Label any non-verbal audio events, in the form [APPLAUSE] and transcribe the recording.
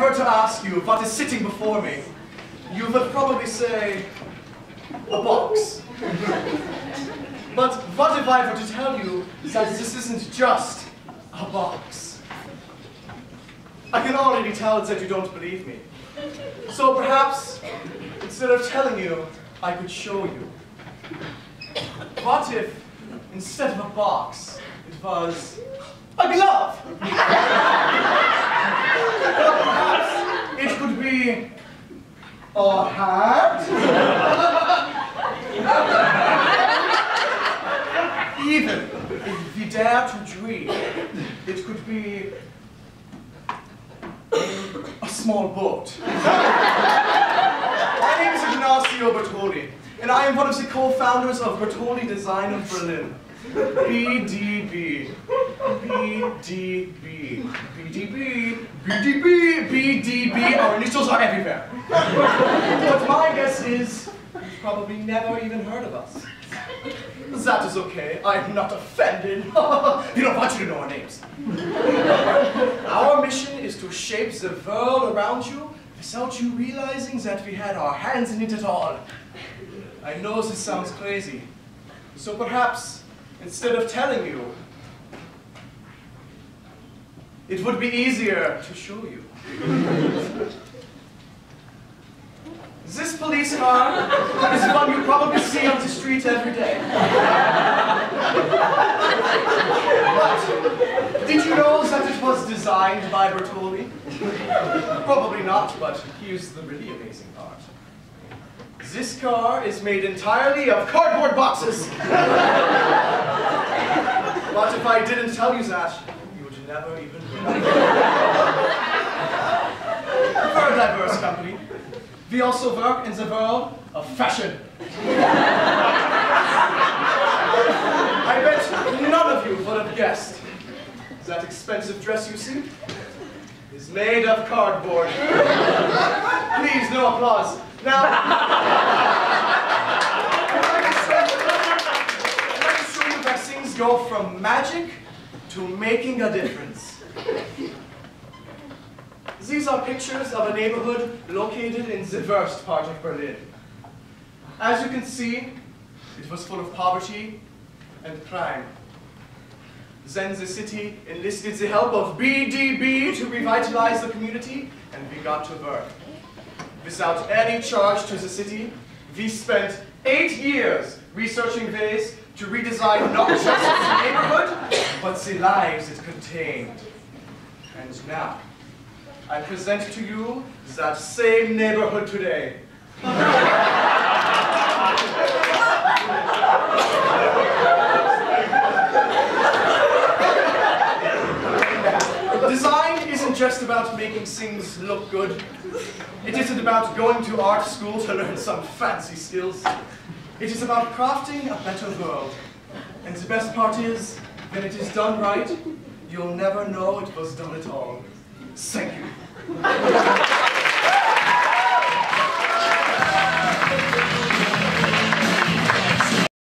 Were to ask you what is sitting before me, you would probably say, a box. but what if I were to tell you that this isn't just a box? I can already tell that you don't believe me. So perhaps, instead of telling you, I could show you. What if, instead of a box, it was a glove? [LAUGHS] perhaps could a hat? Even if we dare to dream, it could be a small boat. My name is Ignacio Bertoli, and I am one of the co-founders of Bertoli Design of Berlin. BDB. BDB. BDB. BDB. Our initials are everywhere. But my guess is you've probably never even heard of us. That is okay. I'm not offended. [LAUGHS] we don't want you to know our names. Our mission is to shape the world around you without you realizing that we had our hands in it at all. I know this sounds crazy. So perhaps, instead of telling you, it would be easier to show you. This police car is one you probably see on the street every day. But did you know that it was designed by Bertoli? Probably not, but here's the really amazing part. This car is made entirely of cardboard boxes. but if I didn't tell you that, never even. We're a diverse company. We also work in the world of fashion. I bet none of you would have guessed. That expensive dress you see is made of cardboard. Please, no applause. Now, [LAUGHS] things go from magic to making a difference. These are pictures of a neighborhood located in the worst part of Berlin. As you can see, it was full of poverty and crime. Then the city enlisted the help of BDB to revitalize the community, and we got to work. Without any charge to the city, we spent eight years researching ways to redesign not just the neighborhood, but the lives it contained. And now, I present to you that same neighborhood today. [LAUGHS] Design isn't just about making things look good. It isn't about going to art school to learn some fancy skills. It is about crafting a better world. And the best part is, when it is done right, you'll never know it was done at all. Thank you.